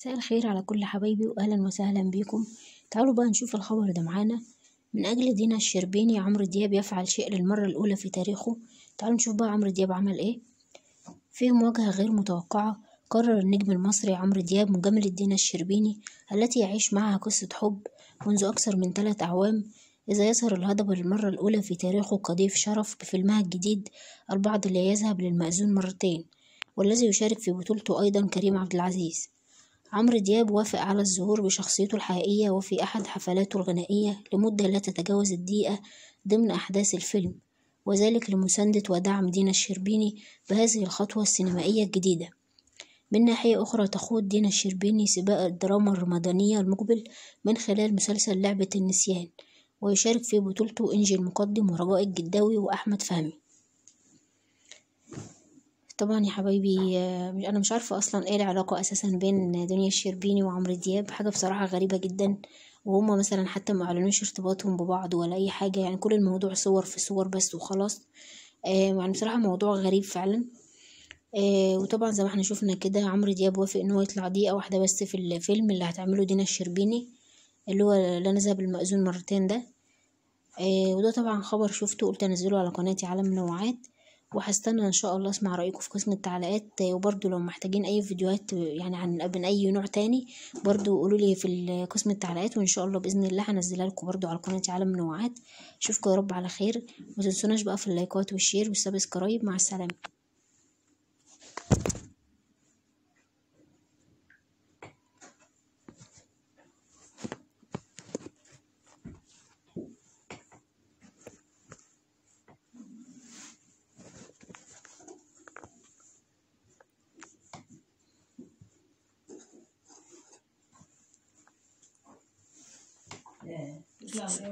مساء الخير على كل حبايبي واهلا وسهلا بيكم. تعالوا بقى نشوف الخبر ده معانا. من أجل دينا الشربيني عمرو دياب يفعل شيء للمرة الأولى في تاريخه. تعالوا نشوف بقى عمرو دياب عمل إيه. في مواجهه غير متوقعة قرر النجم المصري عمرو دياب مجاملة دينا الشربيني التي يعيش معها قصة حب منذ أكثر من ثلاث أعوام إذا يظهر الهضبة للمرة الأولى في تاريخه كضيف شرف بفيلمها الجديد البعض لا يذهب للمأذون مرتين والذي يشارك في بطولته أيضا كريم عبد العزيز. عمرو دياب وافق على الظهور بشخصيته الحقيقية وفي أحد حفلاته الغنائية لمدة لا تتجاوز الدقيقة ضمن أحداث الفيلم وذلك لمساندة ودعم دينا الشربيني بهذه الخطوة السينمائية الجديدة. من ناحية أخرى تخوض دينا الشربيني سباق الدراما الرمضانية المقبل من خلال مسلسل لعبة النسيان ويشارك في بطولته إنجي المقدم ورجاء الجداوي وأحمد فهمي. طبعا يا حبايبي أنا مش عارفة أصلا إيه العلاقة أساسا بين دنيا الشربيني وعمرو دياب. حاجة بصراحة غريبة جدا وهما مثلا حتى ما أعلنوش ارتباطهم ببعض ولا أي حاجة. يعني كل الموضوع صور في صور بس وخلاص. آه يعني بصراحة موضوع غريب فعلا. آه وطبعا زي ما إحنا شفنا كده عمرو دياب وافق إن هو يطلع دقيقة واحدة بس في الفيلم اللي هتعمله دينا الشربيني اللي هو لا نذهب المأذون مرتين ده. آه وده طبعا خبر شفته قلت أنزله على قناتي عالم منوعات وهستنى إن شاء الله أسمع رأيكم في قسم التعليقات. وبرضو لو محتاجين أي فيديوهات يعني عن من أي نوع تاني برضو قولوا لي في قسم التعليقات وإن شاء الله بإذن الله هنزلها لكم برضو على قناة عالم منوعات أشوفكم يا رب على خير. ما تنسوناش بقى في اللايكات وال share وال subscribe. مع السلامة. 对，就这样子。